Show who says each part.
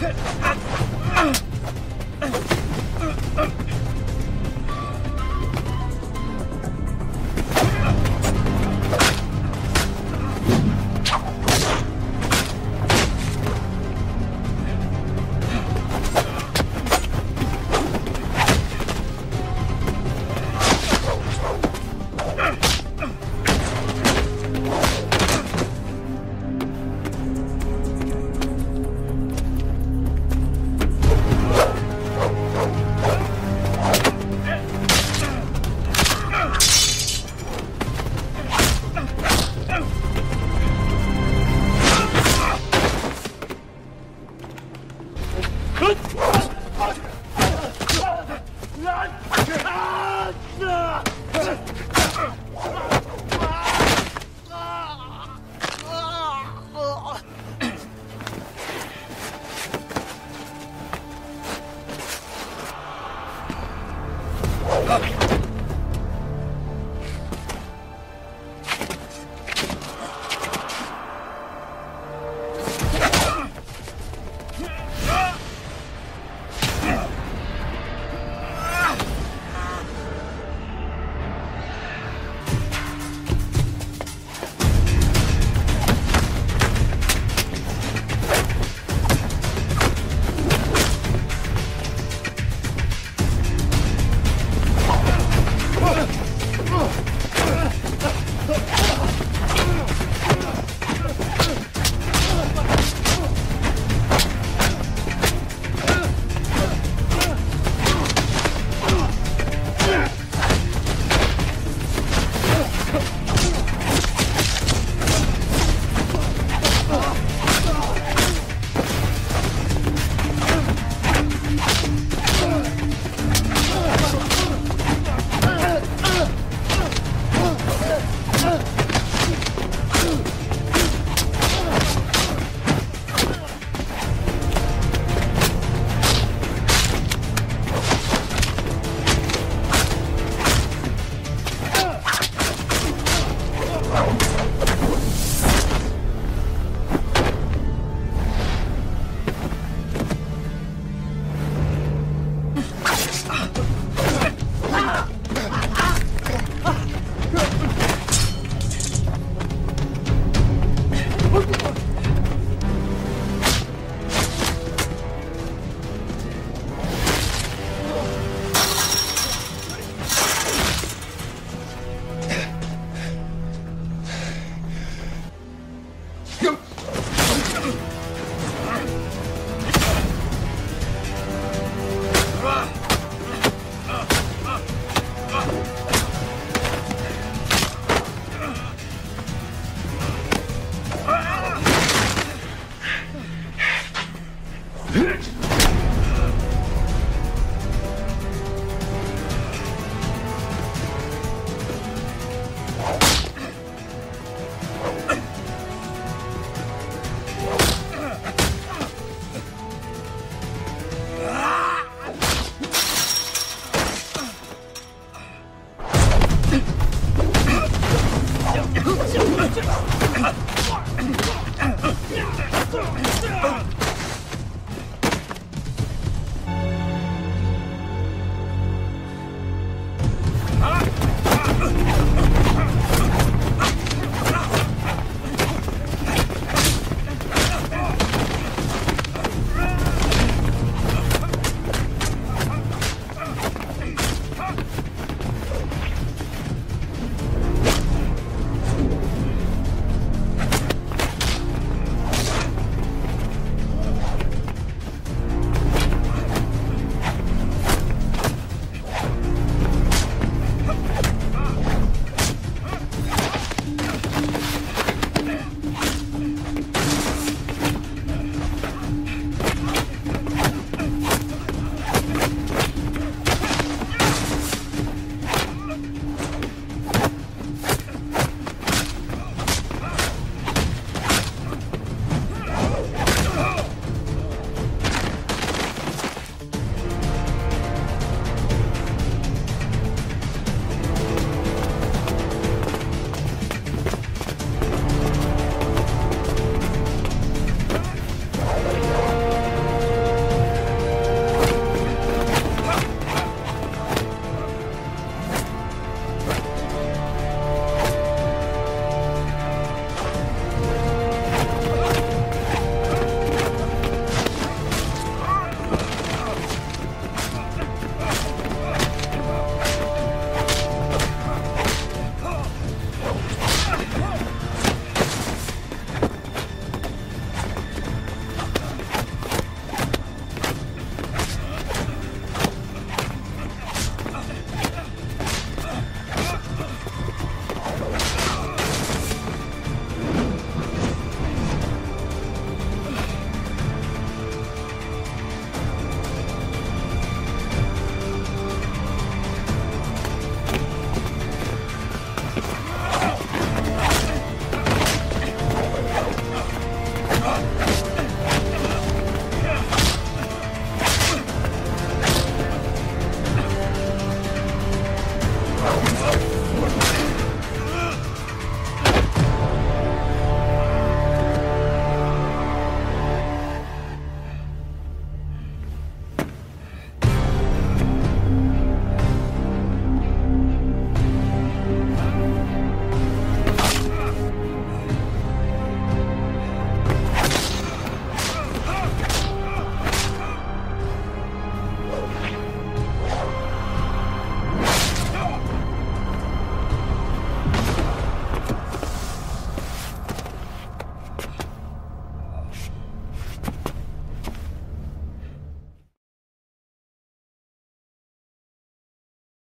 Speaker 1: Hit! Shit!